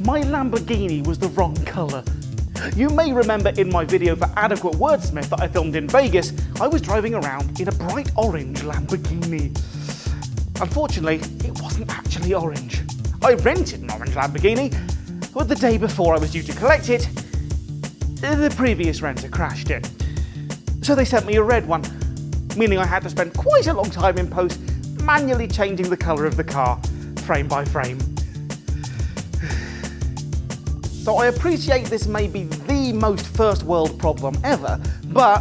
my Lamborghini was the wrong colour. You may remember in my video for Adequate Wordsmith that I filmed in Vegas, I was driving around in a bright orange Lamborghini. Unfortunately, it wasn't actually orange. I rented an orange Lamborghini, but the day before I was due to collect it, the previous renter crashed it. So they sent me a red one, meaning I had to spend quite a long time in post manually changing the colour of the car, frame by frame. So I appreciate this may be the most first world problem ever, but